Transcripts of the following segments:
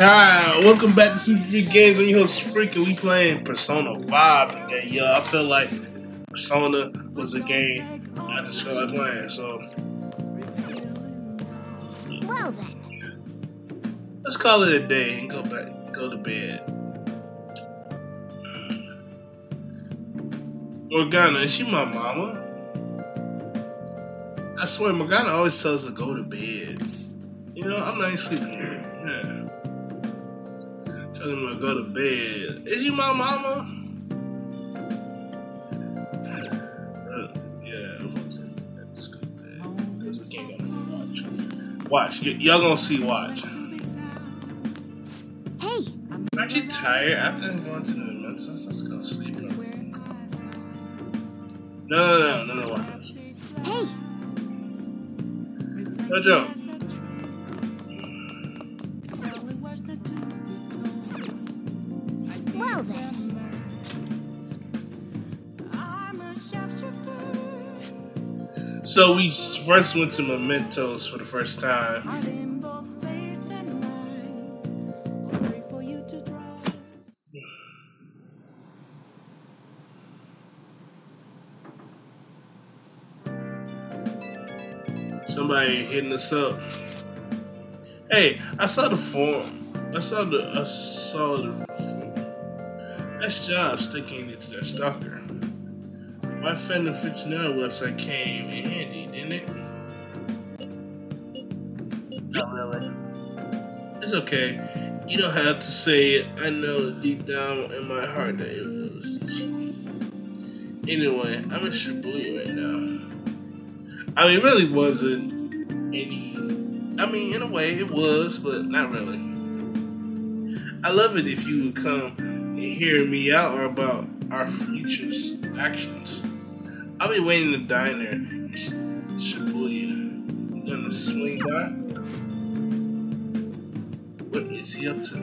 Hi, welcome back to Super Freak Games. I'm your host Freak, and we playing Persona 5 today. Yo, I feel like Persona was a game I just feel like playing. So, Well then, let's call it a day and go back, go to bed. Morgana, is she my mama? I swear, Morgana always tells us to go to bed. You know, I'm not even sleeping here. Yeah. Me to go to bed. Is you my mama? Uh, yeah, let's go to bed. 'Cause we can't go to watch. Watch, y- y'all gonna see. Watch. hey, Aren't you tired after going to the menses? Let's go sleep. No, no, no, no, no, watch hey, No joke. Then, So we first went to Mementos for the first time. Somebody hitting us up. Hey, I saw the form. I saw the. I saw the. That's job sticking it to that stalker. My Phantom Aficionado website came in handy, didn't it? Not really. It's okay. You don't have to say it. I know deep down in my heart that it was. Anyway, I'm in Shibuya right now. I mean, it really wasn't any. I mean, in a way, it was, but not really. I love it if you would come hear me out about our future actions. I'll be waiting in the diner in Shibuya. You gonna swing by? What is he up to?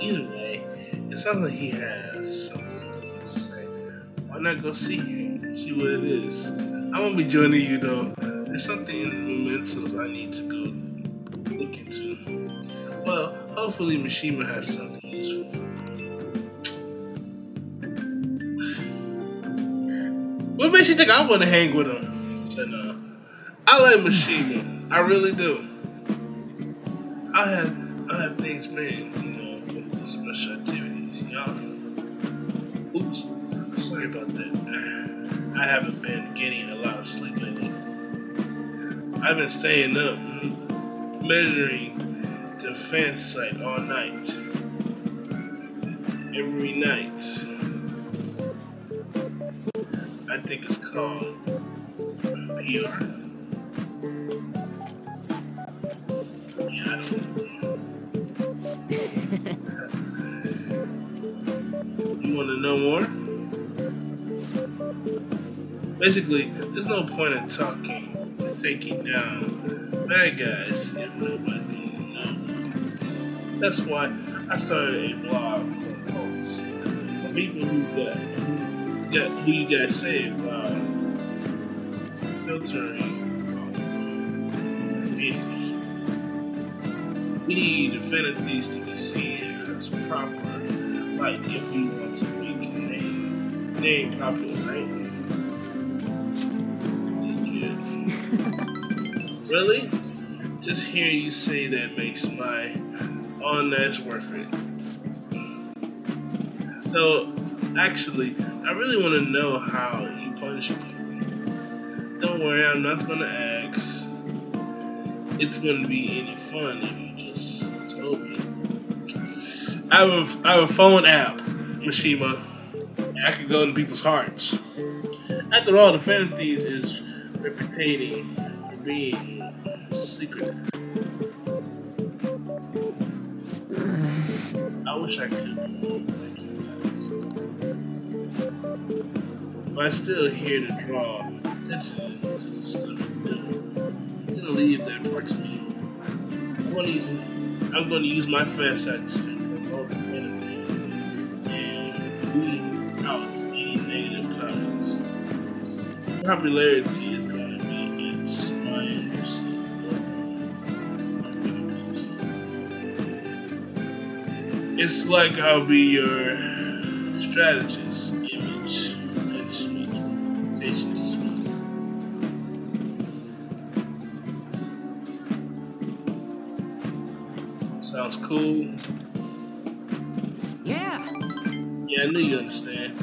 Either way, it sounds like he has something to say. Why not go see him? See what it is. I won't be joining you though. There's something in the mementos I need to go look into. Well, hopefully Mishima has something useful for me. Makes you think I want to hang with him? So, no. I like Mishima. I really do. I have I have things planned, you know, with special activities. Y'all. Oops. Sorry about that. I haven't been getting a lot of sleep lately. I've been staying up, measuring the fan site all night. Every night. I think it's called you want to know more? Basically, there's no point in talking, taking down bad guys if nobody knows. That's why I started a blog. For people who got, who you guys say filtering. We need affinities to be seen as proper, like if we want to make name, name popular, right? Really? Just hearing you say that makes my all nights worth it. So, actually, I really want to know how you punish me. Don't worry, I'm not gonna ask. It's gonna be any fun if you just told me. I have a, I have a phone app, Mishima. I can go into people's hearts. After all, the Phantom Thieves is reputating for being secretive. I wish I could. But I'm still here to draw attention to the stuff I'm You can leave that part to me. I'm gonna use, I'm gonna use my fast to promote the benefit and weed out any negative comments. Popularity is gonna be its my It's like I'll be your strategist, cool. Yeah. Yeah, I knew you understand.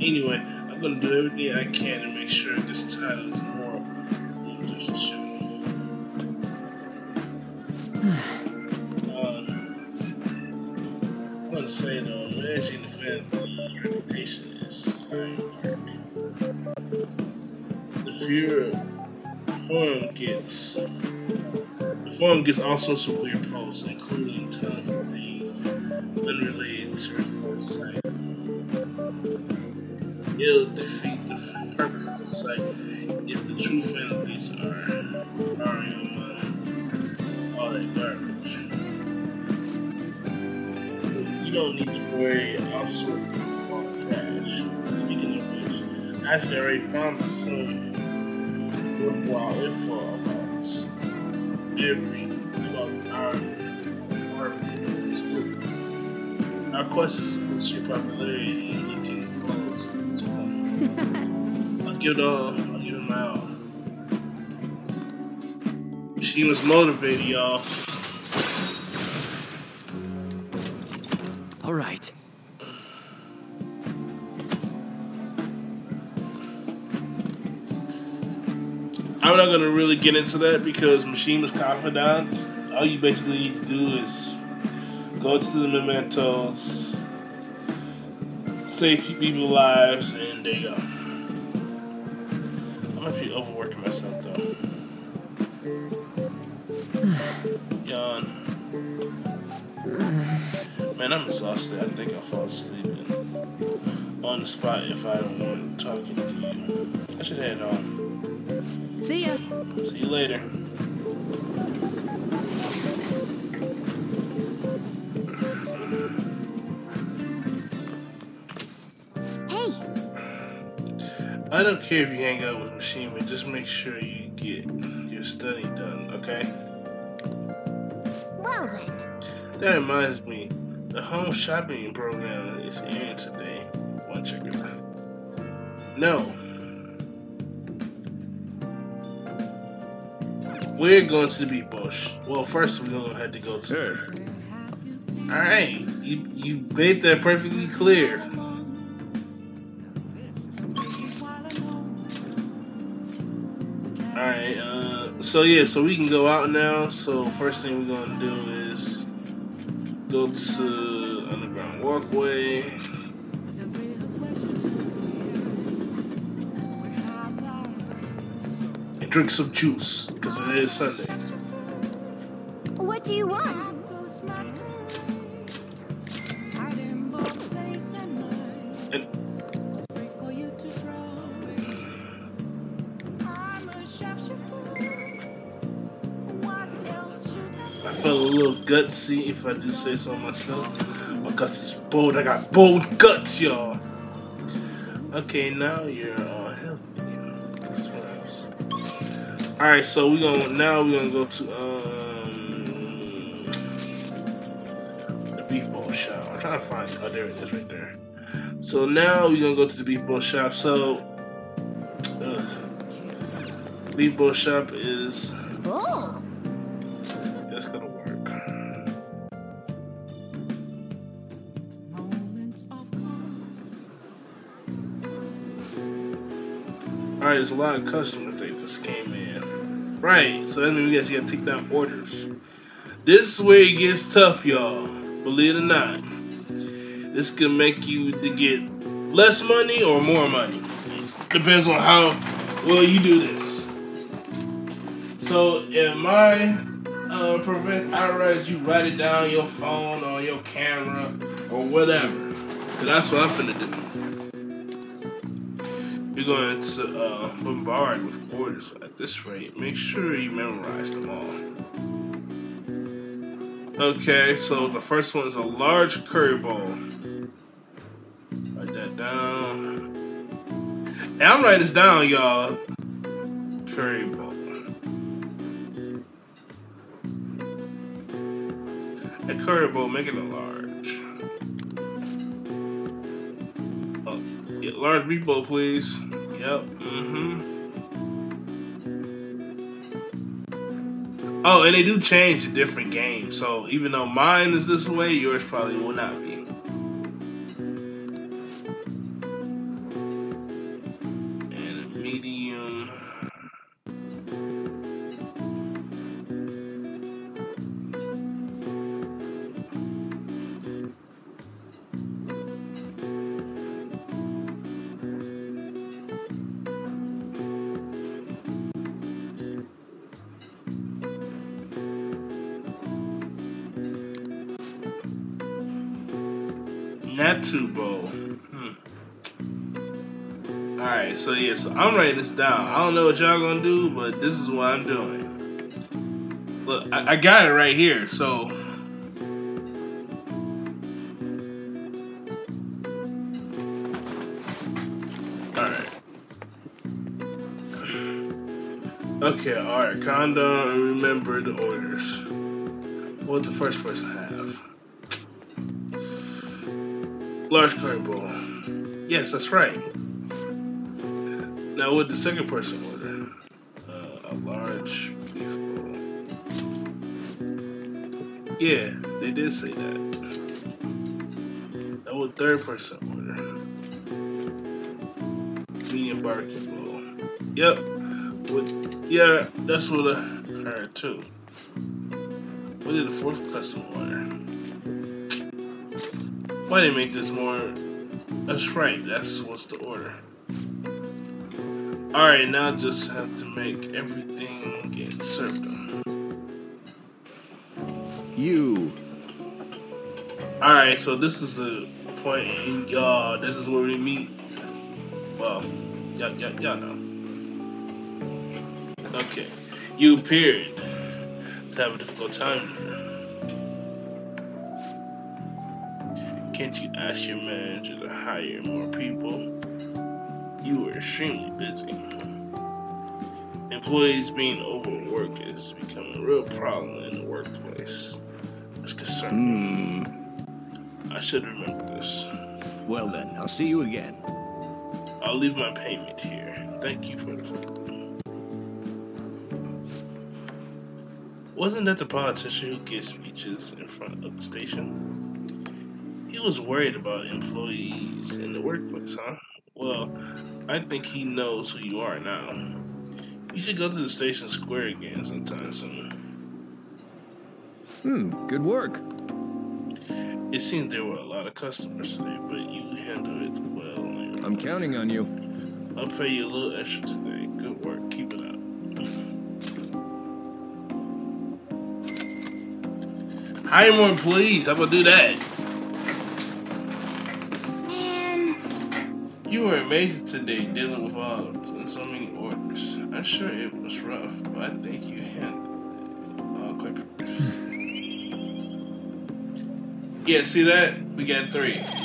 Anyway, I'm gonna do everything I can to make sure this title is more than just a show. um, I'm gonna say though, managing the family reputation is. The fewer forum gets, gets all sorts of weird posts, including tons of things unrelated to the site. It'll defeat the purpose of the site if the true families are are in uh, all that garbage. You don't need to worry of on. Speaking of which, I actually already found some worthwhile info about every about Our quest is to boost your popularity and you can close to one. I'll give it all. I'll give it my all. She was motivated, y'all. All right. I'm not gonna really get into that because Mishima was confidant. All you basically need to do is go to the mementos, save people's lives, and there you go. I might be overworking myself though. Yawn. Man, I'm exhausted. I think I'll fall asleep on the spot if I don't want talking to you. I should head on. See ya. See you later. Don't care if you hang out with Mishima, Man, just make sure you get your study done, okay? well then. That reminds me, the home shopping program is airing today. Want to check it out? No. We're going to the beat bush. Well, first we're gonna have to go to. Hey, All right, you you made that perfectly clear. So yeah, so we can go out now. So first thing we're gonna do is go to underground walkway. And drink some juice because it is Sunday. What do you want? Felt a little gutsy if I do say so myself. My guts is bold. I got bold guts, y'all. Okay, now you're all healthy. That's what else. All right, so we're gonna now we're gonna go to um the beef bowl shop. I'm trying to find. Oh, there it is, right there. So now we're gonna go to the beef bowl shop. So, uh, shop is Alright, there's a lot of customers that just came in. Right, so that means we gotta take down orders. This is where it gets tough, y'all. Believe it or not. This can make you to get less money or more money. Depends on how well you do this. So in my uh, prevent outright, you write it down your phone or your camera or whatever. So that's what I'm finna do. You're going to uh, bombard with orders at this rate. Make sure you memorize them all. Okay, so the first one is a large curry bowl. Write that down. And I'm writing this down, y'all. Curry bowl. A curry bowl, make it a large. Large meatball, please. Yep. Mm-hmm. Oh, and they do change the different games. So even though mine is this way, yours probably will not be. Natu Bowl. Hmm. Alright, so yeah, so I'm writing this down. I don't know what y'all gonna do, but this is what I'm doing. Look, I, I got it right here, so. Okay, alright, and remember the orders. What's the first person have? Yes, that's right. Now, what the second person order? Uh, a large beef bowl. Yeah, they did say that. Now, what third person order? Medium barbecue bowl. Yep. What? Yeah, that's what I heard too. What did the fourth person order? Why didn't make this more? That's right. That's what's the order. All right, now I just have to make everything get served. You. All right, so this is a point in y'all. This is where we meet. Well, y'all, y'all, y'all know. Okay, you appeared to have a difficult time Can't you ask your manager to hire more people? You were extremely busy. Employees being overworked is becoming a real problem in the workplace. It's concerning. Hmm. I should remember this. Well then, I'll see you again. I'll leave my payment here. Thank you for the food. Wasn't that the politician who gives speeches in front of the station? He was worried about employees in the workplace, huh? Well, I think he knows who you are now. You should go to the station square again sometime soon. Hmm, good work. It seemed there were a lot of customers today, but you handled it well. I'm counting on you. I'll pay you a little extra today. Good work. Keep it up. Hire more employees. I'm gonna do that? Amazing today dealing with all and so many orders. I'm sure it was rough, but I think you handled it uh, all quite perfectly. yeah, see that? We got three.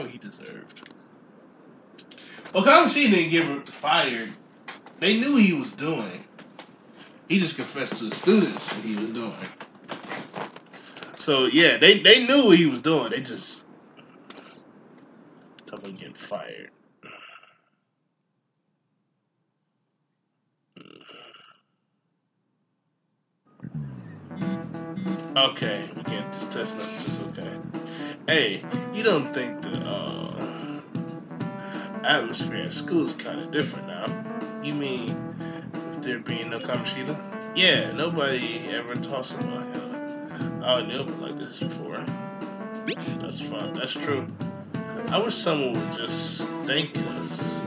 what he deserved. Okawashi didn't give get fired. They knew he was doing. He just confessed to the students what he was doing. So yeah, they, they knew what he was doing. They just him to get fired. Okay, we can't just test this. Okay. Hey, you don't think that atmosphere in school is kind of different now? You mean if there being no Kamoshida? Yeah, nobody ever talks about him. I knew him like this before. That's fine. That's true. I wish someone would just thank us,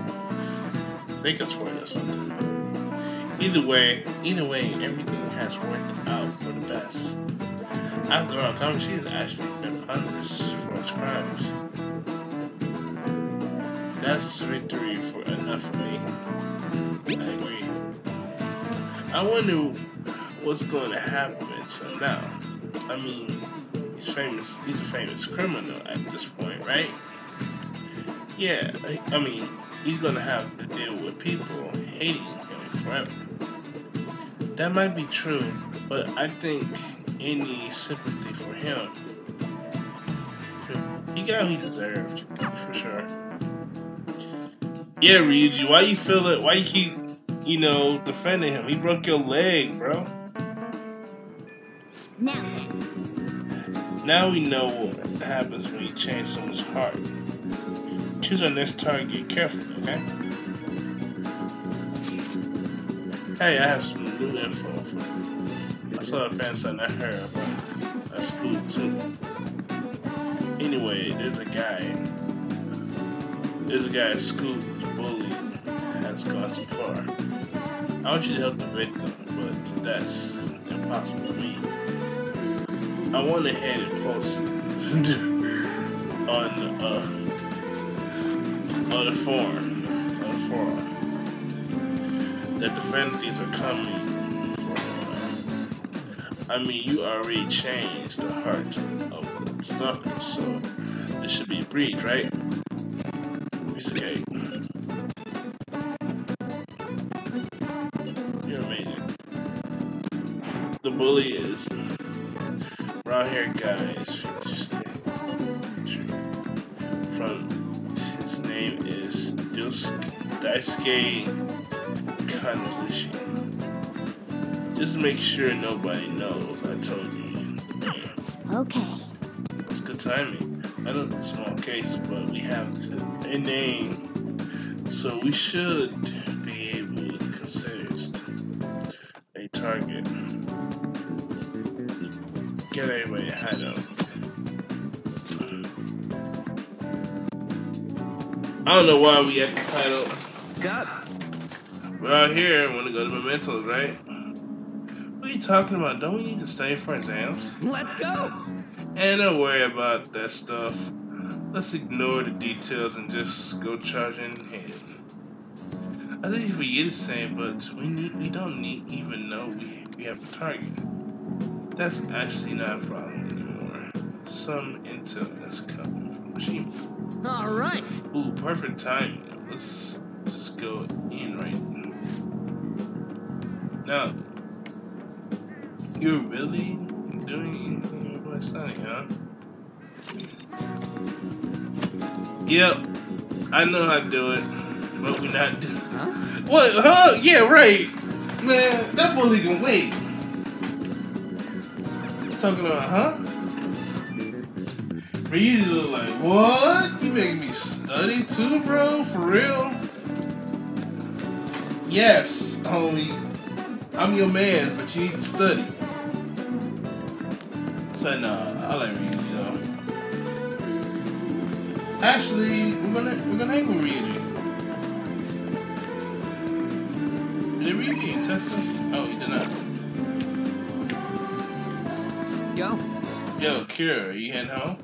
thank us for it or something. Either way, either way, everything has worked out for the best. After all, Kamoshi has actually been punished for his crimes. That's victory for enough for me. I agree. I wonder what's going to happen now. I mean, he's famous. He's a famous criminal at this point, right? Yeah, I, mean, he's going to have to deal with people hating him forever. That might be true, but I think any sympathy for him, he got what he deserved, for sure. Yeah, Ryuji, why you feel it? Why you keep, you know, defending him? He broke your leg, bro. Now. Now we know what happens when you change someone's heart. Choose our next target carefully, okay? Hey, I have some new info for you. I saw a fan sign I heard about at school too. Anyway, there's a guy. There's a guy at school bullied has gone too far. I want you to help the victim, but that's impossible for me. I went ahead and posted on uh on the forum on the forum that the Phantom Thieves are coming I mean you already changed the heart of the stalker, so it should be a breach, right? Make sure nobody knows I told you the name. Okay. It's good timing. I know it's a small case, but we have to a name, so we should be able to consider a target. Get everybody to hide out. I don't know why we at the title. What's up? We're out here. Want to go to Mementos, right? What are you talking about? Don't we need to study for exams? Let's go. And don't worry about that stuff. Let's ignore the details and just go charging ahead. I think if we get the same, but we need we don't need even know we we have a target. That's actually not a problem anymore. Some intel is coming from Mishima. All right. Ooh, perfect timing. Let's just go in right now. Now, you're really doing anything with my study, huh? Yep, I know how to do it, but we're not doing Huh? What? Huh? Yeah, right. Man, that bully can wait. Talking about, huh? For you to look like, what? You making me study too, bro? For real? Yes, homie. I'm your man, but you need to study. So, nah, I'll let you, you. Actually, we're gonna, we're gonna hang with Ryuji. Did Ryuji test us? Oh, he did not. Yo. Yo, Kira, you heading home?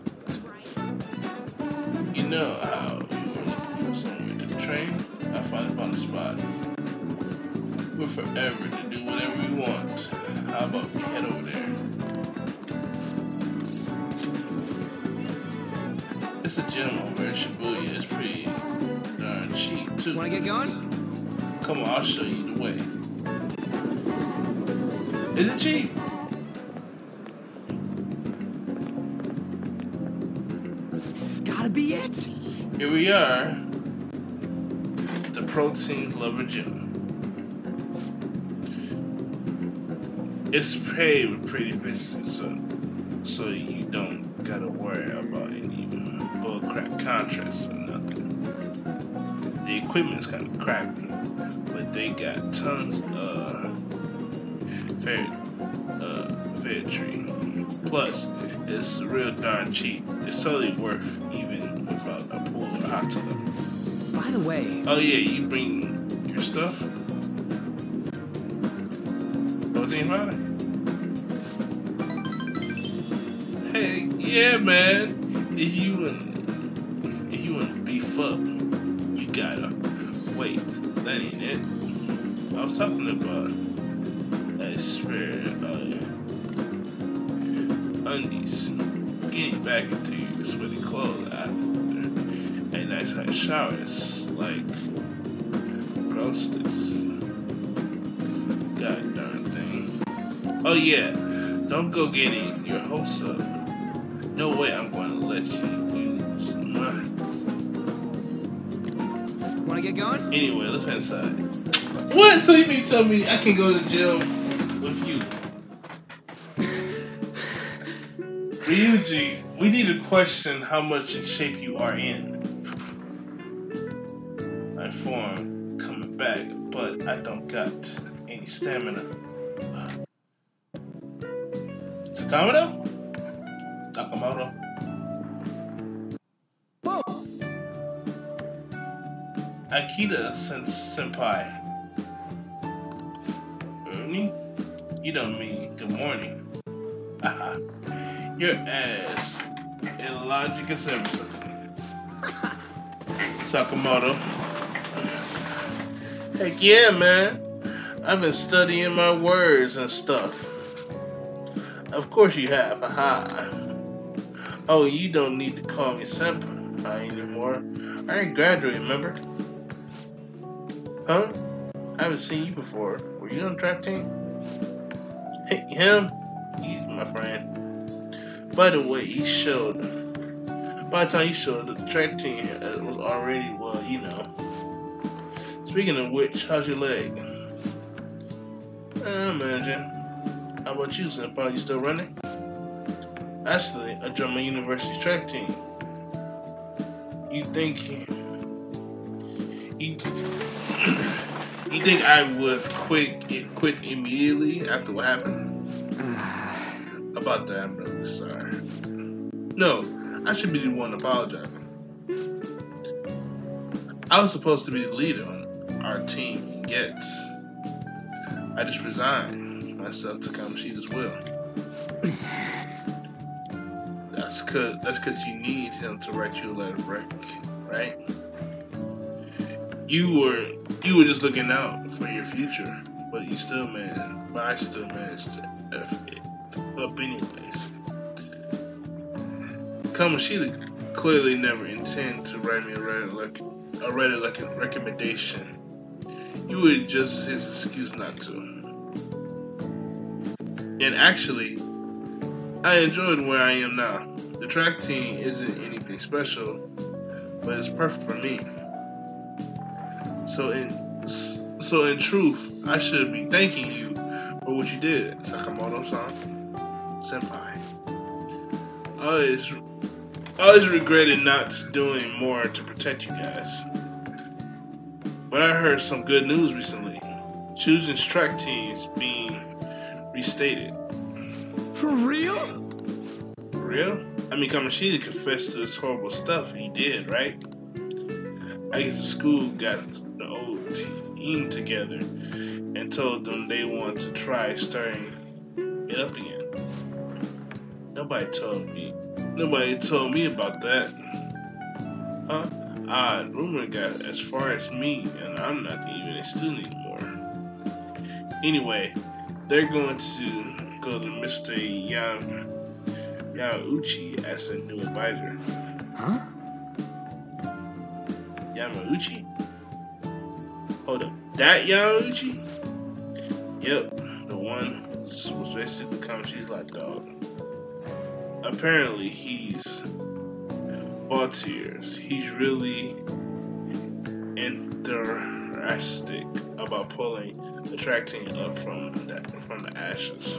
You know how you were looking for somewhere to train? I found it on the spot. We're forever to do whatever we want. How about we head over there? It's a gym over in Shibuya. It's pretty darn cheap, too. Want to get going? Come on, I'll show you the way. Is it cheap? This has gotta be it. Here we are, the Protein Lover Gym. It's paved with pretty vision, so so you don't gotta worry about contracts or nothing. The equipment's kind of crappy, but they got tons of fair, uh, fair tree. Plus, it's real darn cheap. It's totally worth even without a pool or hot tub. By the way, Oh yeah, you bring your stuff. About it? Hey, yeah, man. If you want, I was talking about that spirit uh, undies. Getting back into your sweaty clothes after a nice hot shower is like gross this god darn thing. Oh yeah, don't go getting your hopes up. No way I'm going to let you use my. wanna get going? Anyway, let's head inside. What? So you mean tell me I can go to jail with you? Ryuji, we need to question how much in shape you are in. My form coming back, but I don't got any stamina. Sakamoto? Whoa! Akita senpai. Your ass illogic as ever. Sakamoto. Heck yeah, man. I've been studying my words and stuff. Of course you have. Haha. Oh, you don't need to call me senpai anymore. I ain't graduated, remember? Huh? I haven't seen you before. Were you on track team? Hey, him? He's my friend. By the way, he showed. By the time he showed, the track team uh, was already, well, you know. Speaking of which, how's your leg? Uh, managing. How about you, Senpai? You still running? Actually, joined my university track team. You think you, you think I would quit quit immediately after what happened? About that, I'm really sorry. No, I should be the one apologizing. I was supposed to be the leader on our team, yet I just resigned myself to Kamoshida's will. That's cause that's cause you need him to write you a letter of right? You were you were just looking out for your future, but you still managed. But I still managed to f up anyways. Kamoshida clearly never intended to write me a letter like a letter like a recommendation. You were just his excuse not to. And actually, I enjoyed where I am now. The track team isn't anything special, but it's perfect for me. So in so in truth, I should be thanking you for what you did, Sakamoto-san, senpai. I always, I always regretted not doing more to protect you guys. But I heard some good news recently. Shujin's track teams being restated. For real? For real? I mean, Kamoshida confessed to this horrible stuff he did, right? I guess the school got the old team together and told them they want to try starting it up again. Nobody told me. Nobody told me about that. Huh? Odd rumor got as far as me, and I'm not even a student anymore. Anyway, they're going to go to Mr. Yam Yamauchi as a new advisor. Huh? Yamauchi? Hold up. That Yamauchi? Yep, the one was was she's like lapdog. Apparently, he's all tears. He's really enthusiastic about pulling attracting up from the, from the ashes.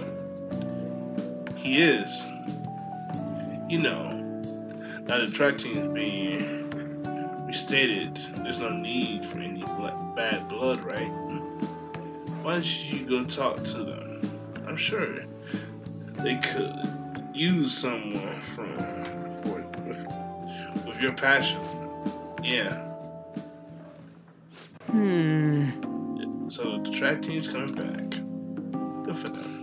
He is. you know, now the team is being restated, there's no need for any bad blood, right? Why don't you go talk to them? I'm sure they could use someone from for with, with your passion. Yeah. Hmm. So the track team's coming back. Good for them.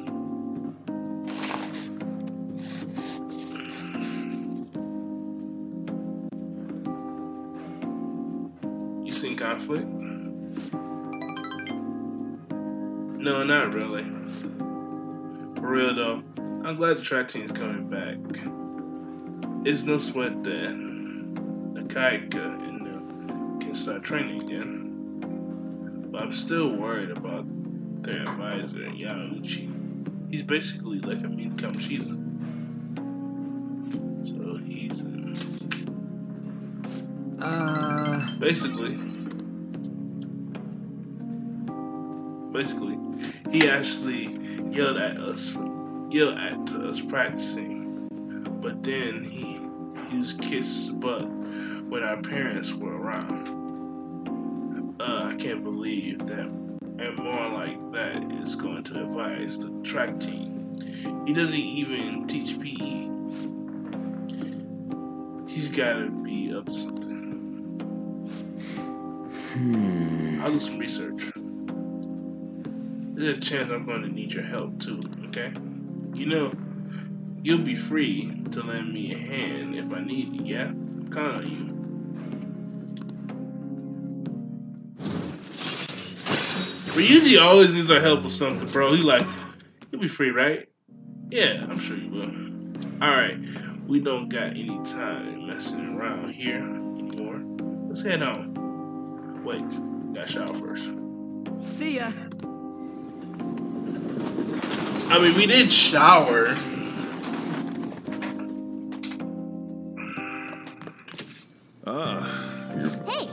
You seen conflict? No, not really. For real though, I'm glad the track team's coming back. It's no sweat that Akaika and them can start training again. But I'm still worried about their advisor, Yamauchi. He's basically like a mean Kamoshida. So he's uh, Uh. basically basically he actually yelled at us yelled at us practicing but then he used kiss butt when our parents were around uh, i can't believe that and more like that is going to advise the track team he doesn't even teach pe he's gotta be up to something Hmm. I'll do some research. There's a chance I'm going to need your help too, okay? You know, you'll be free to lend me a hand if I need it, yeah? I'm counting on you. Ryuji always needs our help with something, bro. He like, you'll be free, right? Yeah, I'm sure you will. Alright, we don't got any time messing around here anymore. Let's head on. Wait, gotta shower first. See ya. I mean, we did shower. Ah, Hey,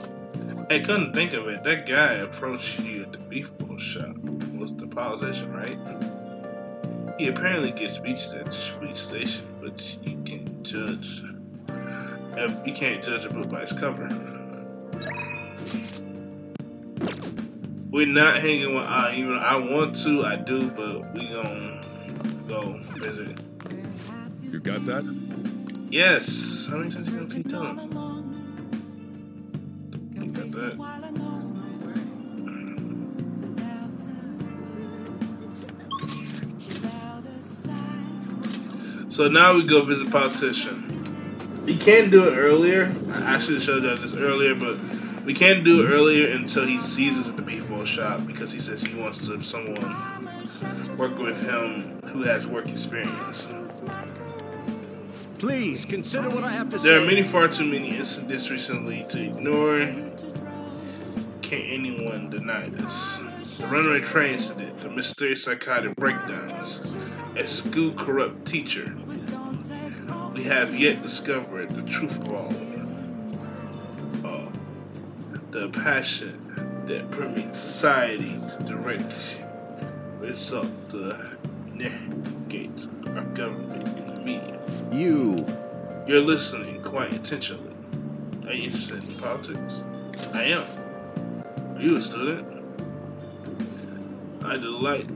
I couldn't think of it. That guy approached you at the beef bowl shop. Was the politician, right? He apparently gives speeches at the police station, but you can't judge. uh, You can't judge a book by its cover. We're not hanging with. I even I want to. I do, but we gonna go visit. you got that? Yes. How many times you gonna keep telling? You got that? So now we go visit politician. We can't do it earlier. I should have showed you this earlier, but we can't do it earlier until he sees us at the beef bowl shop because he says he wants to someone work with him who has work experience. Please consider what I have to There say. are many, far too many incidents recently to ignore. Can't anyone deny this? The runaway train incident, the mysterious psychotic breakdowns, a school corrupt teacher. We have yet discovered the truth of all. The passion that permeates society to direct result to negate our government and the media. You. You're listening quite intentionally. Are you interested in politics? I am. Are you a student? I delight,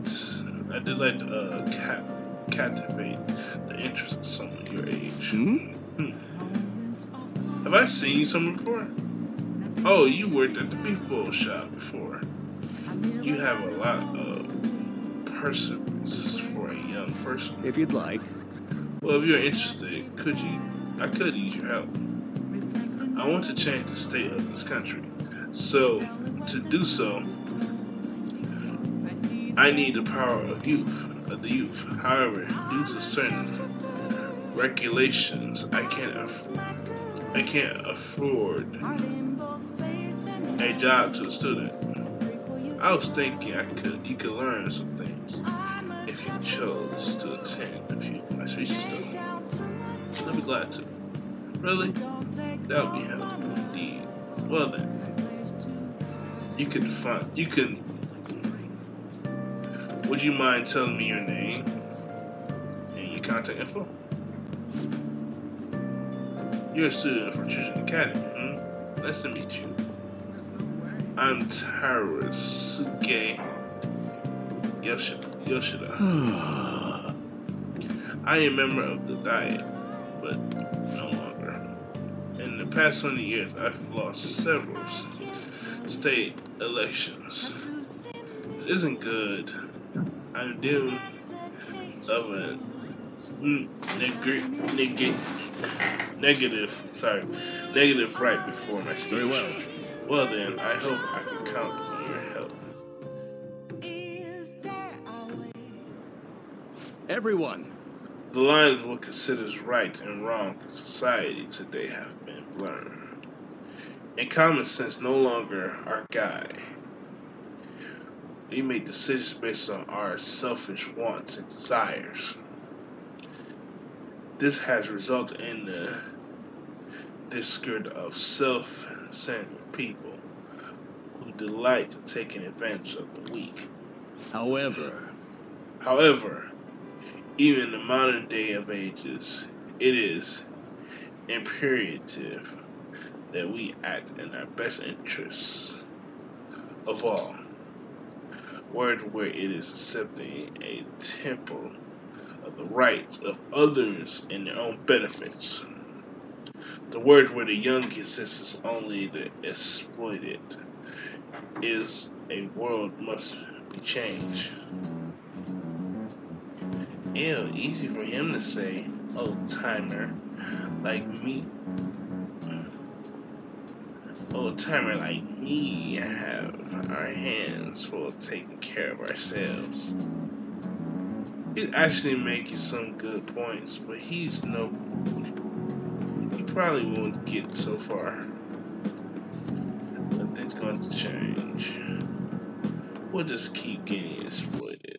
I delight to uh, cap- captivate the interest of someone your age. Hmm? Have I seen you somewhere before? Oh, you worked at the Big bowl shop before. You have a lot of persons for a young person. If you'd like. Well, if you're interested, could you? I could use your help. I want to change the state of this country. So, to do so, I need the power of youth, of the youth. However, due to certain regulations, I can't, I can't afford a job to a student. I was thinking I could, you could learn some things if you chose to attend a few my speeches. I'd be glad to. Really? That would be helpful indeed. Well then, you can find. You can. Would you mind telling me your name and your contact info? You're a student for Shujin Academy, hmm? Nice to meet you. I'm Toranosuke Yoshida. Yoshida. I am a member of the Diet, but no longer. In the past 20 years, I've lost several state elections. This isn't good. I'm due of a mm, neg- neg- negative, sorry, negative right before my speech. Very well. Well then, I hope I can count on your help. Is there a way? Everyone, The lines of what considers right and wrong in society today have been blurred. And common sense no longer our guide. We make decisions based on our selfish wants and desires. This has resulted in the discord of self-centered people who delight to taking advantage of the weak. however, However, even in the modern day of ages, it is imperative that we act in our best interests of all. Word where it is accepting a temple of the rights of others and their own benefits. The word where the young consists only the exploited is a world must be changed. Ew, easy for him to say, old timer like me. Old timer like me have our hands full of taking care of ourselves. He's actually making some good points, but he's no. Probably won't get so far. Nothing's going to change. We'll just keep getting exploited.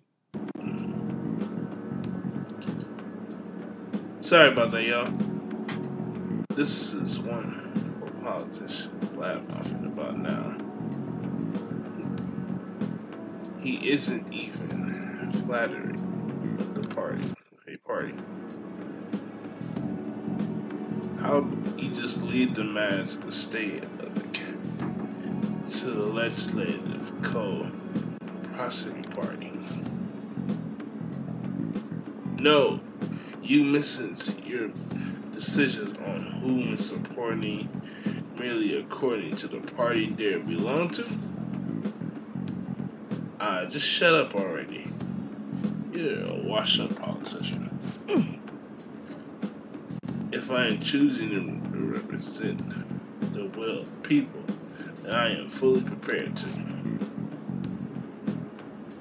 Hmm. Sorry about that, y'all. This is one politician blab-mouthed about now. He isn't even flattering the party, a party. How he just lead the mass the state of the to the legislative code prosperity party. No, you misses your decisions on whom is supporting merely according to the party they belong to? Ah, just shut up already. You're a washed up politician. if I am choosing to represent the will of the people, then I am fully prepared to.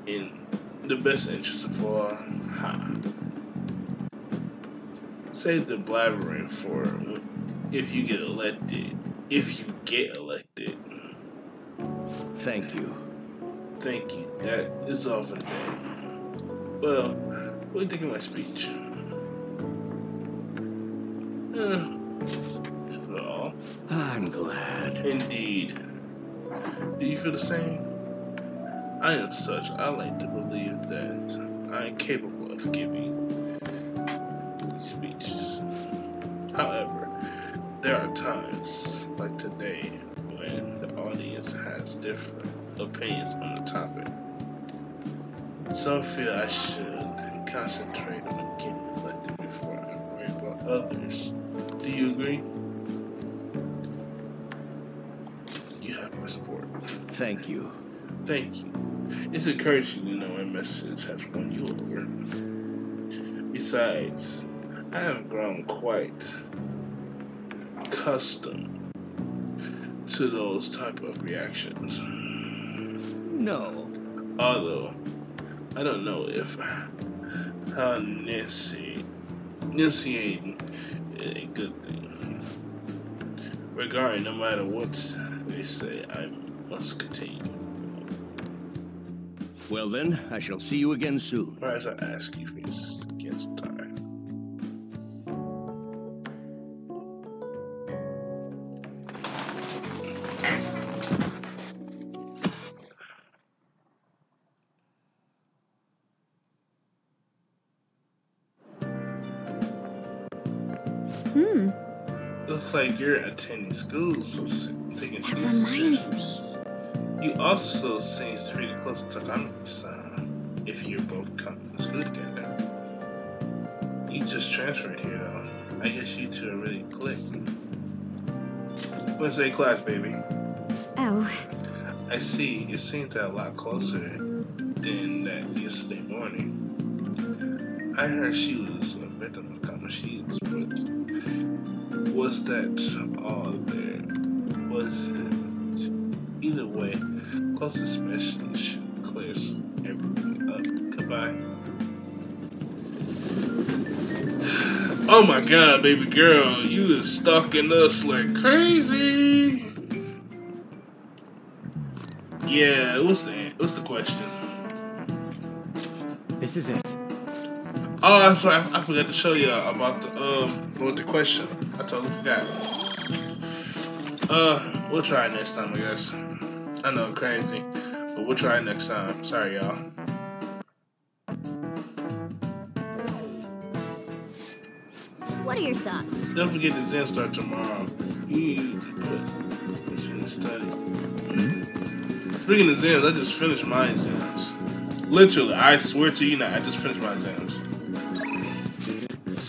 In the best interest of all, ha. Save the blabbering for if you get elected. If you get elected. thank you. Thank you. That is all for today. Well, what do you think of my speech? That's. I'm glad. Indeed. Do you feel the same? I am such. I like to believe that I am capable of giving speeches. However, there are times, like today, when the audience has different opinions on the topic. Some feel I should concentrate on getting elected before I worry about others. You agree? You have my support. Thank you. Thank you. It's encouraging to know my message has won you over. Besides, I have grown quite accustomed to those type of reactions. No. Although, I don't know if how initiate, initiating is a good thing. Regarding no matter what they say, I must continue. Well then, I shall see you again soon. Perhaps I ask you for your you're attending school, so taking That reminds me. You also seems pretty close to Takamaki's uh, if you're both coming to school together. You just transferred here, though. I guess you two are really clicked. Wednesday class, baby. Oh, I see. It seems that a lot closer than that yesterday morning. I heard she was a victim of Kamashi's, but was that all there was it? Either way, closest message clears everything up. Goodbye. Oh my god, baby girl, you is stalking us like crazy. Yeah, what's the what's the question? This is it. Oh, that's right. I, forgot to show you about the um what the question. I totally forgot. Uh, we'll try it next time, I guess. I know, crazy, but we'll try it next time. Sorry, y'all. what are your thoughts? Don't forget the Zen start tomorrow. You put this in study. Speaking of exams, I just finished my exams. Literally, I swear to you now, I just finished my exams.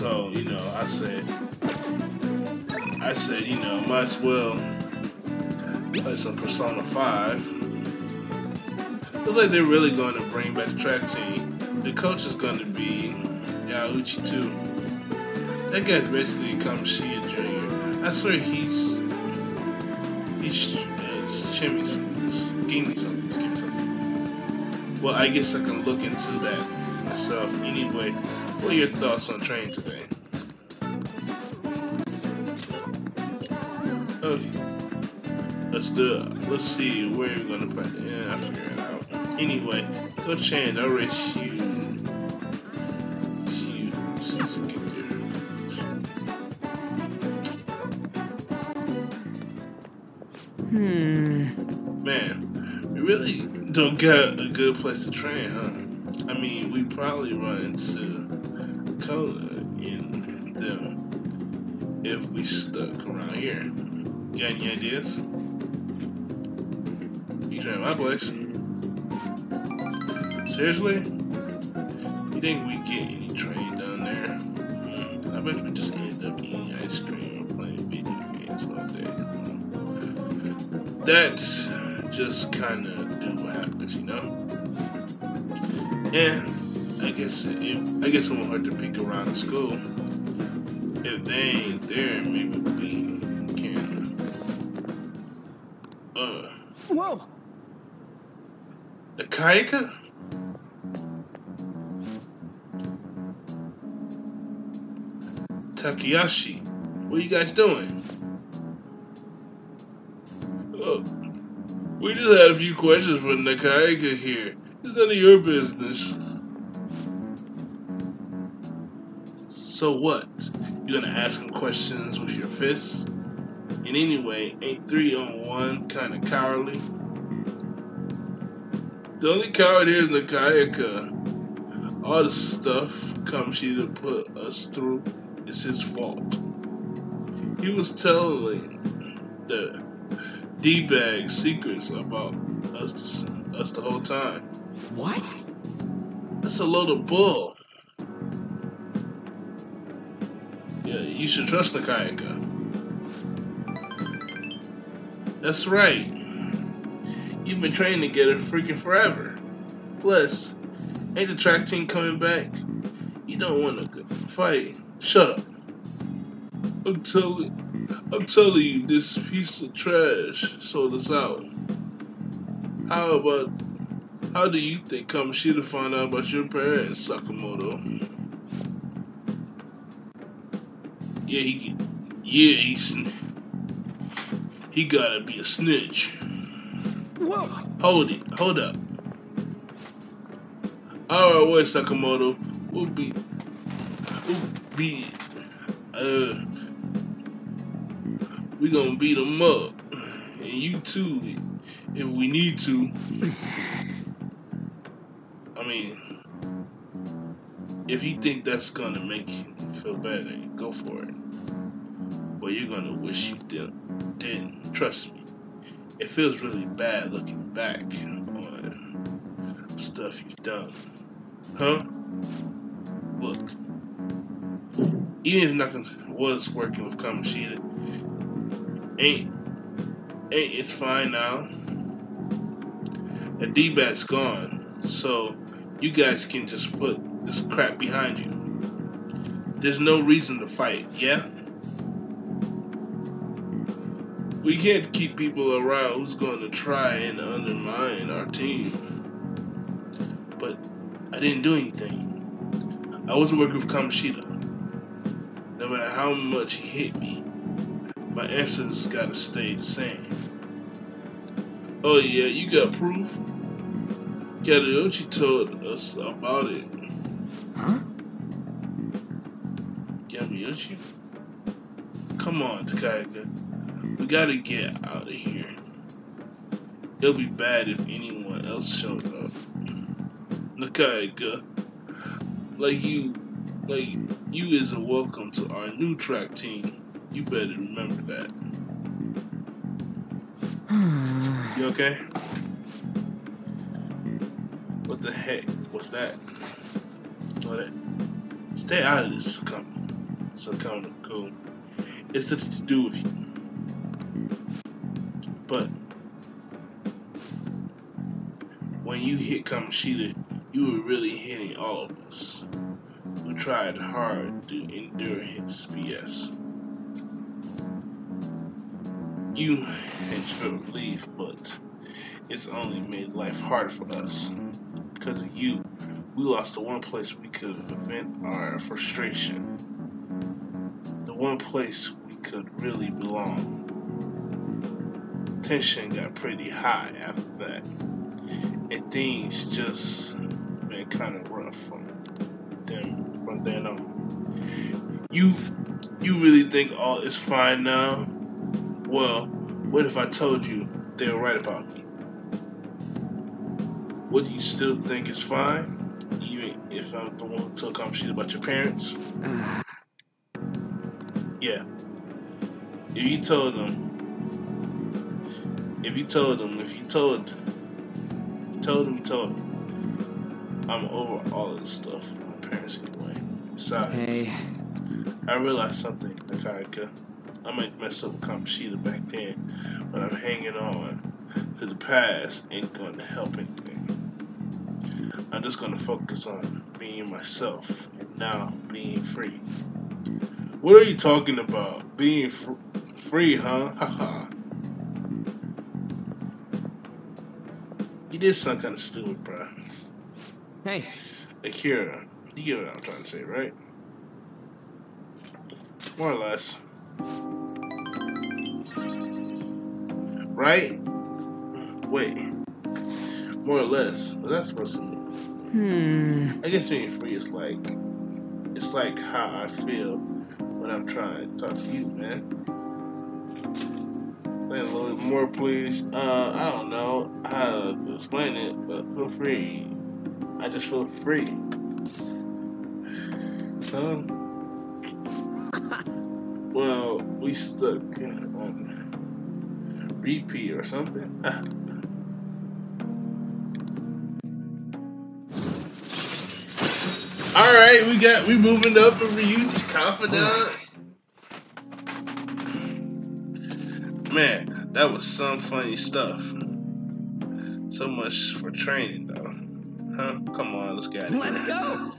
So, you know, I said, I said, you know, might as well play some Persona 5. Looks like they're really going to bring back the track team. The coach is going to be Yamauchi too. That guy's basically Kamoshida Jr. I swear he's he's uh, me something. Just me something. Well, I guess I can look into that myself. Anyway, what are your thoughts on train today? Okay. Let's do it. Let's see where you're gonna put it. Yeah, I figured it out. Anyway, go change. I'll race you. you Girl. Man, we really don't get a good place to train, huh? I mean, we probably run into In them if we stuck around here. Got any ideas? You train my place. Seriously? You think we get any train down there? Hmm, I bet we just end up eating ice cream or playing video games all day. That's just kind of do what happens, you know. Yeah, guess it, I guess it won't hurt to peek around the school. If they ain't there, maybe we can. Uh, Whoa! the Kaika? Takayashi, what you guys doing? Oh, we just had a few questions for Nakaoka here. It's none of your business. So what? You're gonna ask him questions with your fists? And anyway, ain't three on one kinda cowardly? The only coward here is Nakaoka. All the stuff Kamoshida put us through is his fault. He was telling the D-bag secrets about us, us the whole time. What? That's a load of bull. You should trust the Kayaka. That's right. You've been training together freaking forever. Plus, ain't the track team coming back? You don't want to fight. Shut up. I'm telling, I'm telling you, this piece of trash sold us out. How about how do you think Kamoshida found out about your parents, Sakamoto? Yeah, he, yeah, he, he gotta be a snitch. Whoa! Hold it, hold up. Alright, wait, Sakamoto. We'll be, we'll be, uh, we gonna beat him up. And you too, if we need to. I mean, if you think that's gonna make you feel better, go for it. But you're gonna wish you didn't. Didn't trust me. It feels really bad looking back on stuff you've done, huh? Look, even if nothing was working with Kamoshida, ain't ain't it's fine now. The D-Bat's gone, so you guys can just put this crap behind you. There's no reason to fight, yeah? We can't keep people around who's going to try and undermine our team. But I didn't do anything. I wasn't working with Kamoshida. No matter how much he hit me, my answers gotta stay the same. Oh yeah, you got proof? Katayoshi told us about it. Huh? Yamayoshi? Come on, Takayaka. Gotta get out of here. It'll be bad if anyone else showed up. Nakaoka, like you, like you isn't welcome to our new track team. You better remember that. You okay? What the heck? What's that? What that? Stay out of this, Sakama. Sakama, cool. It's nothing to do with you. But when you hit Kamoshida, you were really hitting all of us. We tried hard to endure his BS. You had your relief, but it's only made life harder for us. Because of you, we lost the one place we could vent our frustration. The one place we could really belong. Tension got pretty high after that. And things just been kind of rough from them from then on. Um, you you really think all is fine now? Well, what if I told you they were right about me? Would you still think it's fine? Even if I'm the one who told come shit about your parents? Yeah. If you told them, if you told them, if you told, told them, told them, I'm over all of this stuff with my parents anyway. Besides, Hey, I realized something, Nakaoka. I might mess up with Kamoshida back then, but I'm hanging on to the past ain't going to help anything. I'm just going to focus on being myself and now being free. What are you talking about? Being fr- free, huh? Haha. Did something kind of stupid, bro. hey, Akira, you get what I'm trying to say, right? More or less. Right? Wait. More or less. That's supposed to mean? hmm. I guess being free is like it's like how I feel when I'm trying to talk to you, man. A little more, please. Uh, I don't know how to explain it, but feel free. I just feel free. Um, well, we stuck on repeat or something. All right, we got we moving up and Ryu's confidant. Man, that was some funny stuff. So much for training, though. Huh? Come on, let's get it. Let's go.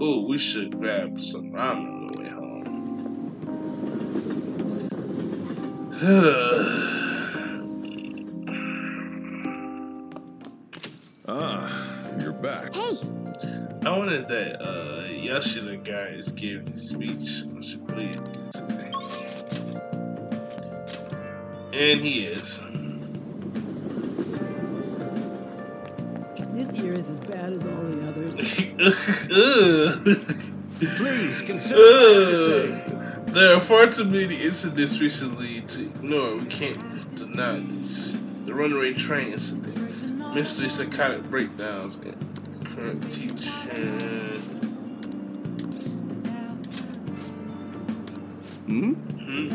Ooh, we should grab some ramen on the way home. Ah, you're back. Hey, I wanted that uh, Yoshida guy is giving speech on Shibuya today. And he is. This year is as bad as all the others. Please consider what I have to. There are far too many incidents recently to ignore. We can't deny this. The runaway train incident, mystery psychotic breakdowns, and current teacher. Hmm? Hmm?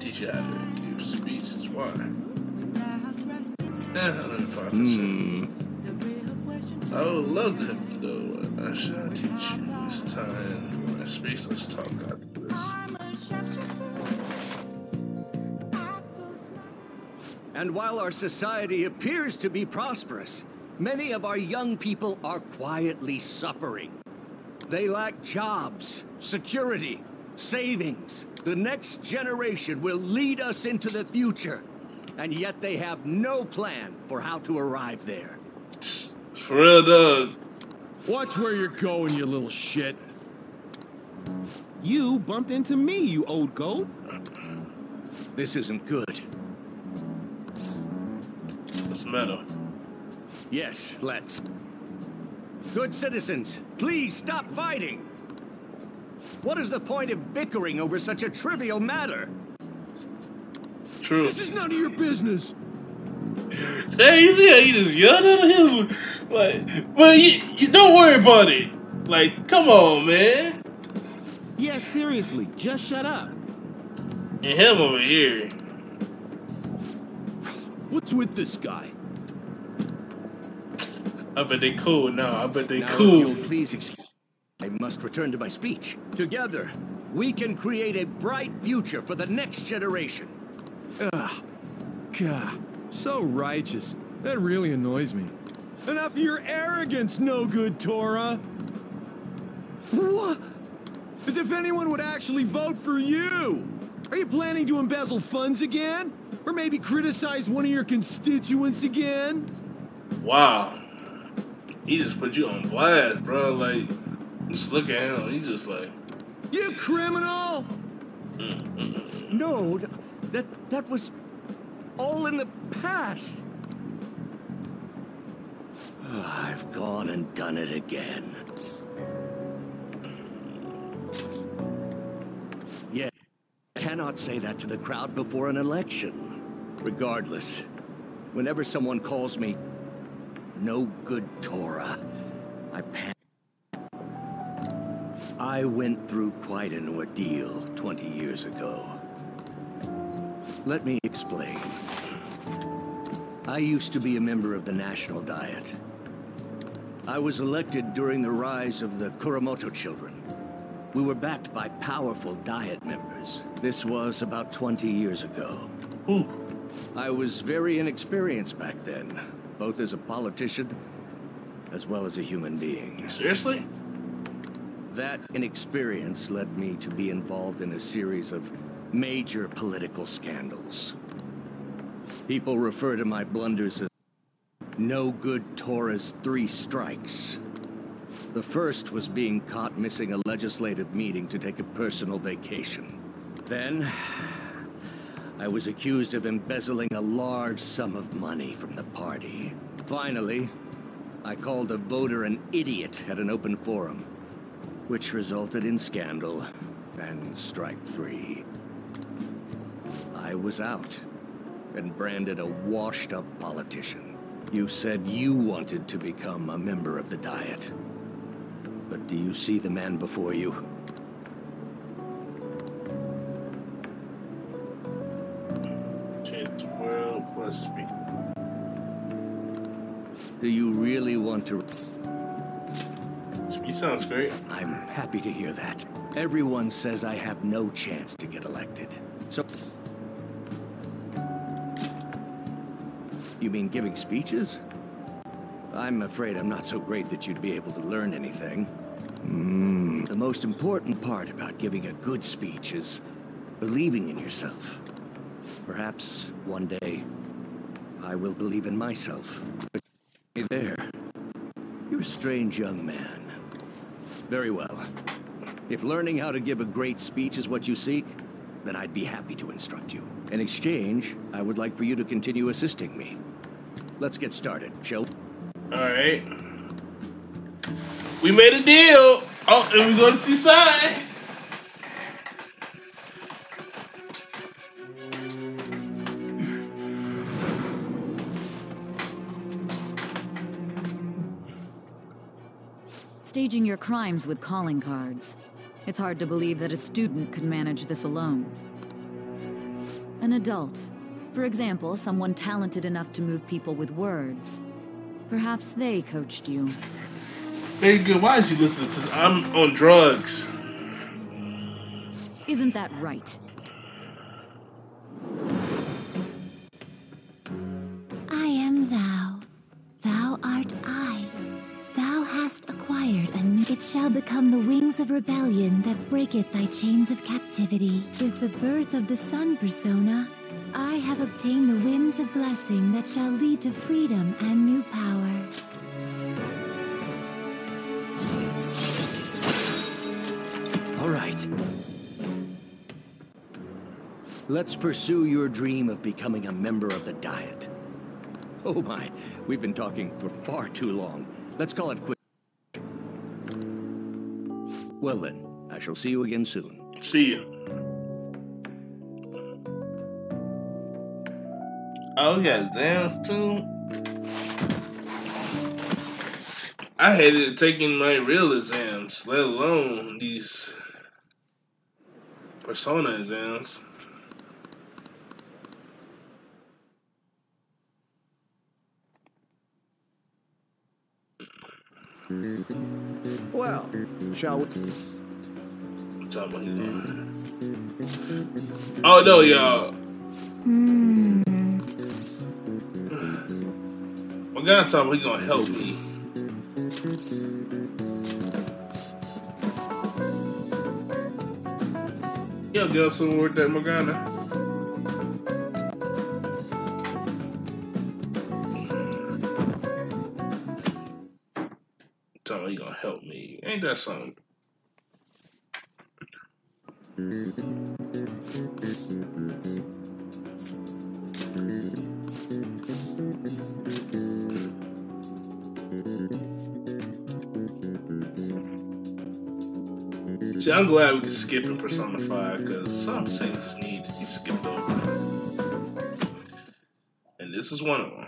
teach Why? Yeah, I don't mm. I would love to help you though. I shall teach you this time when I speak. Let's talk after this. And while our society appears to be prosperous, many of our young people are quietly suffering. They lack jobs, security, savings. The next generation will lead us into the future, and yet they have no plan for how to arrive there. For real, dog. Watch where you're going, you little shit. You bumped into me, you old goat. This isn't good. It's meta. Yes, let's. Good citizens, please stop fighting. What is the point of bickering over such a trivial matter? True. This is none of your business. Hey, you see how he just yelled at him? Like, well, you, you don't worry about it. Like, come on, man. Yeah, seriously, just shut up. And him over here. What's with this guy? I bet they cool now. I bet they Now, cool. please excuse I must return to my speech. Together, we can create a bright future for the next generation. Ugh. God, so righteous. That really annoys me. Enough of your arrogance, no good Tora. What? As if anyone would actually vote for you. Are you planning to embezzle funds again? Or maybe criticize one of your constituents again? Wow. He just put you on blast, bro. Like, just look at him. He's just like, You criminal! Mm, mm, mm, no, th- that that was all in the past. I've gone and done it again. Yeah, cannot say that to the crowd before an election. Regardless, whenever someone calls me no good Tora, I panic. I went through quite an ordeal 20 years ago. Let me explain. I used to be a member of the National Diet. I was elected during the rise of the Kuramoto children. We were backed by powerful Diet members. This was about 20 years ago. ooh, I was very inexperienced back then, both as a politician as well as a human being. seriously? That inexperience led me to be involved in a series of major political scandals. People refer to my blunders as no good Tora's three strikes. The first was being caught missing a legislative meeting to take a personal vacation. Then, I was accused of embezzling a large sum of money from the party. Finally, I called a voter an idiot at an open forum, which resulted in scandal and strike three. I was out and branded a washed up politician. You said you wanted to become a member of the Diet. But do you see the man before you? Change the world plus speak. Do you really want to? He sounds great. I'm happy to hear that. Everyone says I have no chance to get elected. So. You mean giving speeches? I'm afraid I'm not so great that you'd be able to learn anything. Mm, the most important part about giving a good speech is believing in yourself. Perhaps one day I will believe in myself. Hey there. You're a strange young man. Very well. If learning how to give a great speech is what you seek, then I'd be happy to instruct you. In exchange, I would like for you to continue assisting me. Let's get started, shall? Alright. We made a deal. Oh, and we go to see side. Staging your crimes with calling cards. It's hard to believe that a student could manage this alone. An adult. For example, someone talented enough to move people with words. Perhaps they coached you. Hey, good. Why is you listening to this? I'm on drugs. Isn't that right? I am thou. Thou art I. Thou hast acquired a new. It shall become the wings of rebellion that breaketh thy chains of captivity. With the birth of the sun persona, I have obtained the winds of blessing that shall lead to freedom and new power. All right. Let's pursue your dream of becoming a member of the Diet. Oh my, we've been talking for far too long. Let's call it quit. Well then, I shall see you again soon. See you. Oh, yeah, damn too. I hated taking my real exams, let alone these persona exams. Well, shall we? I'm talking about you know. Oh no, y'all. My guy told me he gonna help me. Yo, get us some word that Morgana. Tell me he gonna help me. Ain't that something? See, I'm glad we can skip in Persona 5 because some things need to be skipped over. And this is one of them.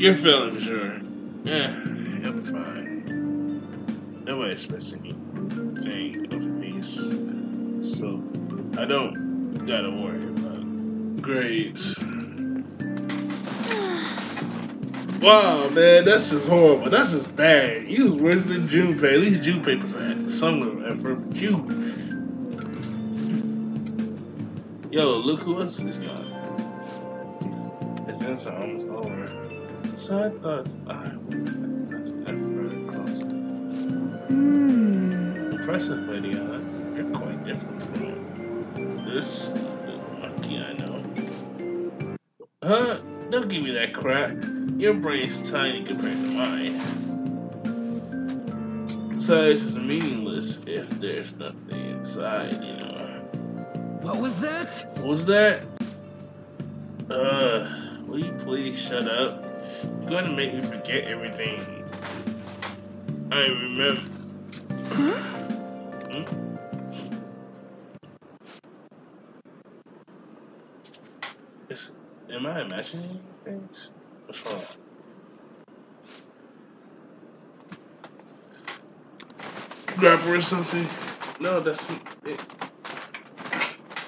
You're feeling sure? Yeah, be fine. Nobody expects anything of peace. so I don't gotta worry about grades. Wow, man, that's just horrible. That's just bad. You was worse than Junpei. At least Junpei was at some of them for you. Yo, look who else is gone. It's inside almost over. I thought I would have further cost. Impressive, lady. Huh? You're quite different from this monkey I know. Huh? Don't give me that crap. Your brain's tiny compared to mine. Besides, it's meaningless if there's nothing inside, you know. What was that? What was that? Uh, will you please shut up? Going to make me forget everything. I remember. Hmm? Is, am I imagining things? What's wrong? Grab her or something? No, that's it.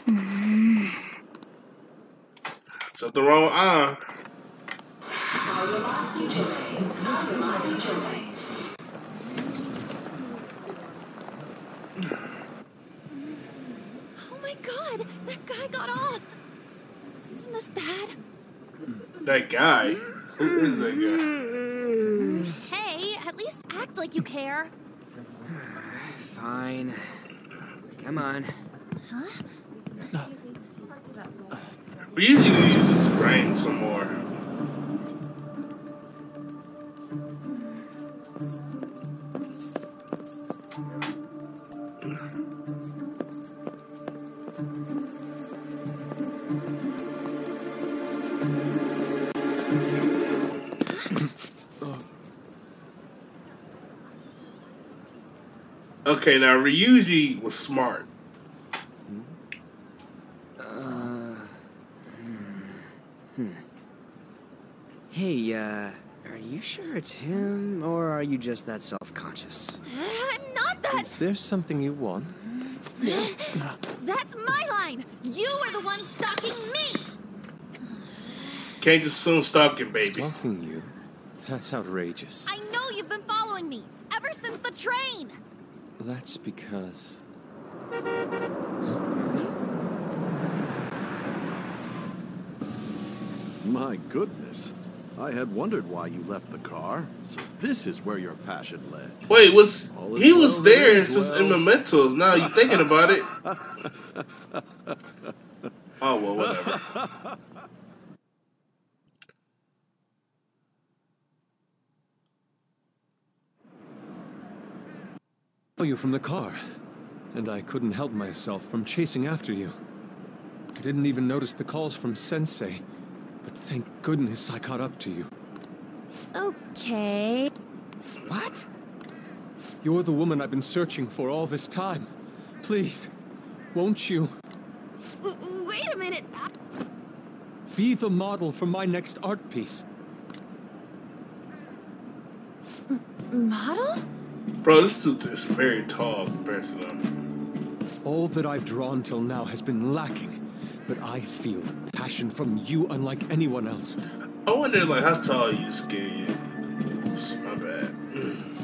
Something wrong with ah. Oh my god, that guy got off. Isn't this bad? That guy. Who is that guy? Hey, at least act like you care. Fine. Come on. Huh? We usually use his brain some more. Okay, now Ryuji was smart. Uh, hmm. Hey, uh, are you sure it's him, or are you just that self-conscious? I'm not that. Is there something you want? That's my line. You are the one stalking me. Can't just assume stalking, baby. Stalking you? That's outrageous. I know you've been following me ever since the train. That's because. My goodness. I had wondered why you left the car. So this is where your passion led. Wait, was he well was that there ends just in well. mementos? Now you thinking about it? Oh well, whatever. saw you from the car, and I couldn't help myself from chasing after you. I didn't even notice the calls from Sensei, but thank goodness I caught up to you. Okay. What? You're the woman I've been searching for all this time. Please, won't you W- wait a minute. be the model for my next art piece? Model? Bro, this dude is very tall compared to them. All that I've drawn till now has been lacking, but I feel passion from you unlike anyone else. I wonder like how tall you scared Oops, my bad.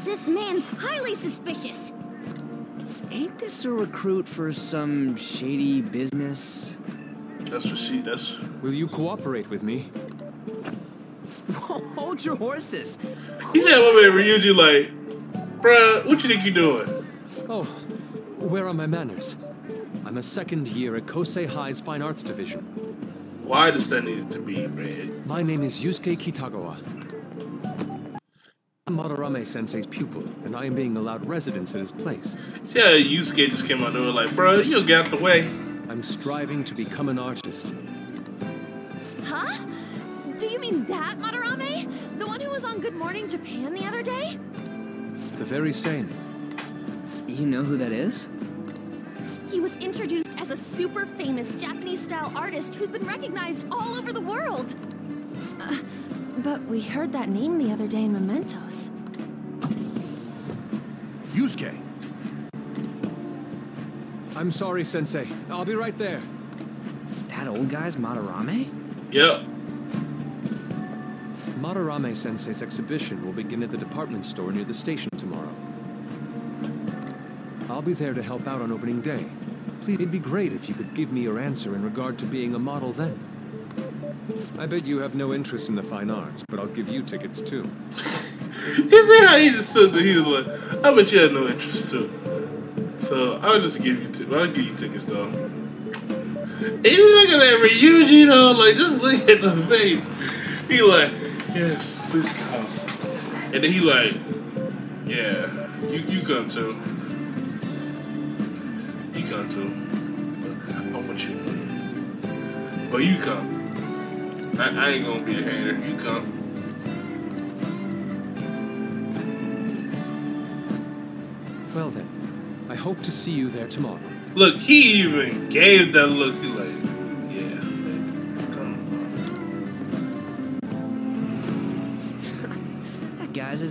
This man's highly suspicious. Ain't this a recruit for some shady business? That's what she. That's. Will you cooperate with me? Hold your horses. He said, "My man Ryuji, like, bruh, what you think you're doing?" Oh, where are my manners? I'm a second year at Kosei High's Fine Arts Division. Why does that need to be red? My name is Yusuke Kitagawa. I'm Madarame Sensei's pupil, and I am being allowed residence at his place. See how Yusuke just came out there like, bruh, you'll get out the way. I'm striving to become an artist. Huh? Do you mean that Madarame? The one who was on Good Morning Japan the other day? The very same. You know who that is? He was introduced as a super famous Japanese style artist who's been recognized all over the world. Uh, but we heard that name the other day in Mementos. Yusuke. I'm sorry, Sensei. I'll be right there. That old guy's Madarame? Yep. Madarame Sensei's exhibition will begin at the department store near the station tomorrow. I'll be there to help out on opening day. Please, it'd be great if you could give me your answer in regard to being a model then. I bet you have no interest in the fine arts, but I'll give you tickets too. You see how he just stood there? He was like, I bet you had no interest too. So I'll just give you tickets. I'll give you tickets though. He's looking at Ryuji though, like just look at the face. He like, yes, please come. And then he like, yeah, you you come too. You come too. I want you. But you come. I, I ain't gonna be a hater. You come. Well then, I hope to see you there tomorrow. Look, he even gave that look. He like,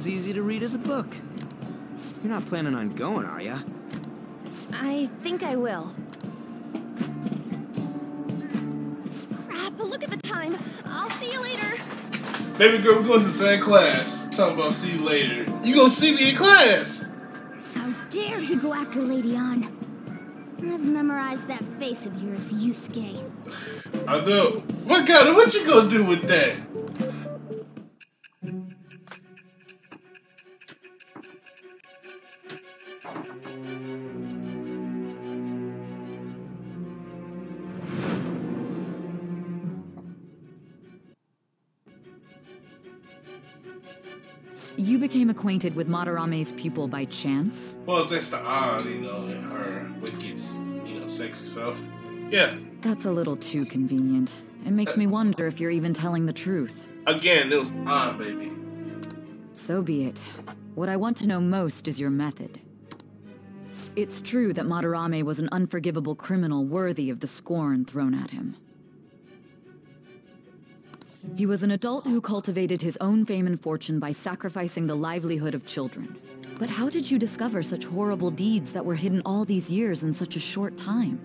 as easy to read as a book. You're not planning on going, are ya? I think I will. Crap, look at the time. I'll see you later. Baby girl, we're going to the same class. Talk about see you later. You gonna see me in class? How dare you go after Lady Ann? I've memorized that face of yours, Yusuke. I know. What God, what you gonna do with that? You became acquainted with Madarame's pupil by chance? Well, thanks to Odd, you know, and her wicked, you know, sexy self. Yeah. That's a little too convenient. It makes me wonder if you're even telling the truth. Again, it was Odd, baby. So be it. What I want to know most is your method. It's true that Madarame was an unforgivable criminal worthy of the scorn thrown at him. He was an adult who cultivated his own fame and fortune by sacrificing the livelihood of children. But how did you discover such horrible deeds that were hidden all these years in such a short time?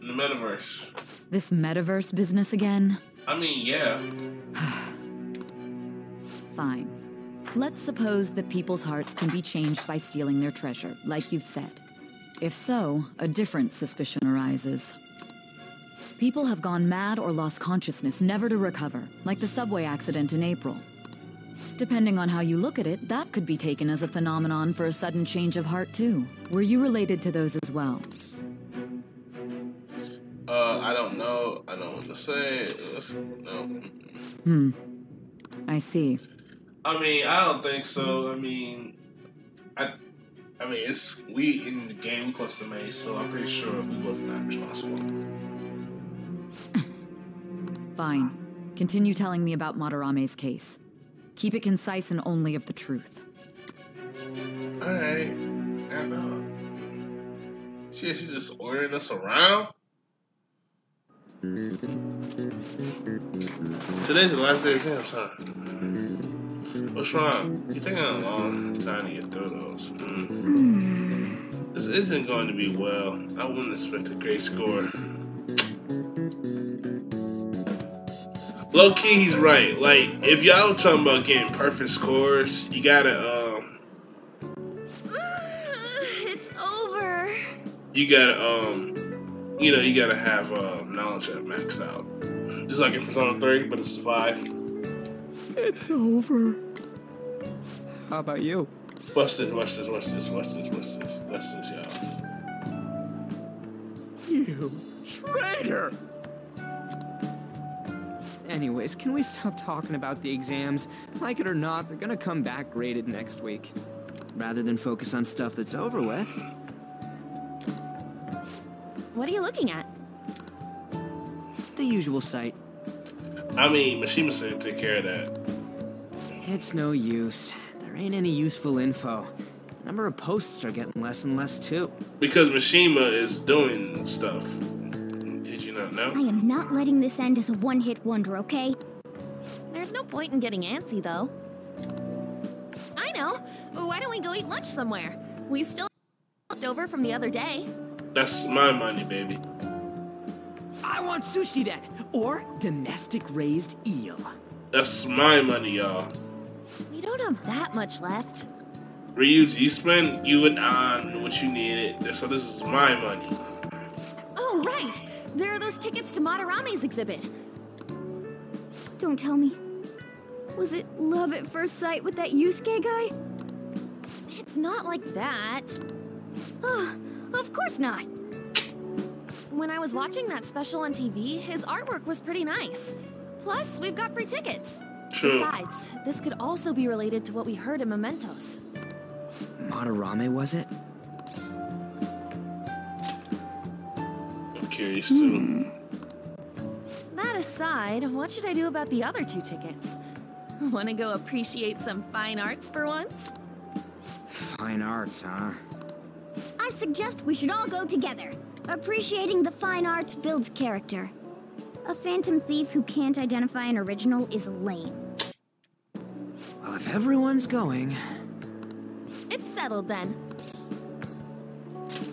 In the metaverse. This metaverse business again? I mean, yeah. Fine. Let's suppose that people's hearts can be changed by stealing their treasure, like you've said. If so, a different suspicion arises. People have gone mad or lost consciousness, never to recover, like the subway accident in April. Depending on how you look at it, that could be taken as a phenomenon for a sudden change of heart, too. Were you related to those as well? Uh, I don't know. I don't want to say. No. Hmm. I see. I mean, I don't think so. I mean, I, I mean, it's we in the game close to May, so I'm pretty sure we wasn't responsible. Fine. Continue telling me about Madarame's case. Keep it concise and only of the truth. Alright. I know. She, she just ordering us around? Today's the last day of exam time. What's wrong? You taking a long time to get through those? Mm. This isn't going to be well. I wouldn't expect a great score. Low key, he's right. Like, if y'all talking about getting perfect scores, you gotta, um, It's over. you gotta, um, you know, you gotta have uh, knowledge at maxed out. Just like in Persona 3, but it's 5. It's over. How about you? Watch this, watch this, watch this, watch this, watch this. Watch this, y'all. You traitor! Anyways, can we stop talking about the exams? Like it or not, they're gonna come back graded next week. Rather than focus on stuff that's over with. What are you looking at? The usual site. I mean, Mishima said take care of that. It's no use. There ain't any useful info. The number of posts are getting less and less too. Because Mishima is doing stuff. Did you not know? I am not letting this end as a one-hit wonder, okay? There's no point in getting antsy, though. I know. Why don't we go eat lunch somewhere? We still left over from the other day. That's my money, baby. I want sushi then, or domestic raised eel. That's my money, y'all. We don't have that much left. Ryuji, you spend you and on what you needed, so this is my money. Oh, right. There are those tickets to Madarame's exhibit. Don't tell me. Was it love at first sight with that Yusuke guy? It's not like that. Oh, of course not. When I was watching that special on TV, his artwork was pretty nice. Plus, we've got free tickets. True. Besides, this could also be related to what we heard in Mementos. Madarame, was it? Curious too. Hmm. That aside, what should I do about the other two tickets? Want to go appreciate some fine arts for once? Fine arts, huh? I suggest we should all go together. Appreciating the fine arts builds character. A phantom thief who can't identify an original is lame. Well, if everyone's going, It's settled then.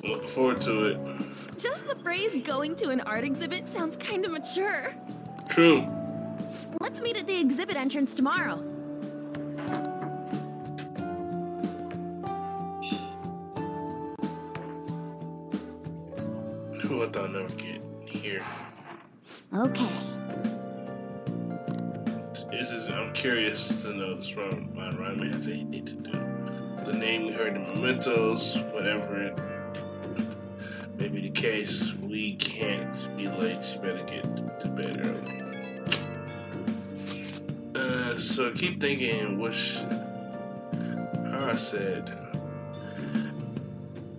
Looking forward to it. Just the phrase going to an art exhibit sounds kind of mature. True. Let's meet at the exhibit entrance tomorrow. Who I thought I'd never get here. Okay. This is, I'm curious to know this from my rhyme has to do. The name we heard in mementos, whatever it may be the case, we can't be late. You better get to bed early. Uh, so keep thinking, which I said,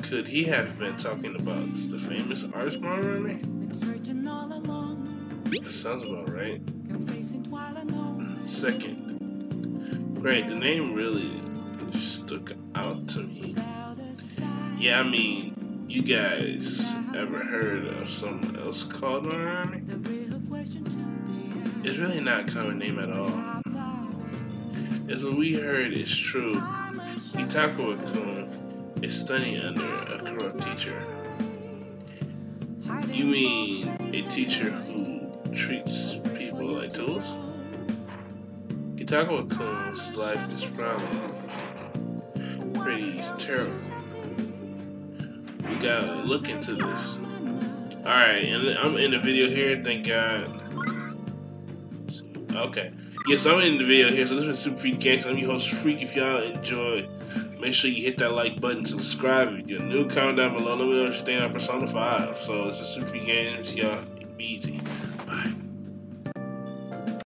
could he have been talking about the famous artist Marley? That sounds about right. Second, great. The name really stuck out to me. Yeah, I mean, you guys ever heard of someone else called Marley? It's really not a common name at all. As we heard it's true, Kitagawa-kun is studying under a corrupt teacher. You mean a teacher who treats people like tools? Kitagawa-kun's life is probably pretty terrible. We gotta look into this. Alright, and I'm in the video here, thank God. Okay. Yes, I'm in the video here, so this is Super Freak Games. I'm your host, Freak. If y'all enjoy, make sure you hit that like button, subscribe if you're new, comment down below. Let me know what you think on Persona 5. So, this is Super Freak Games. Y'all, be easy.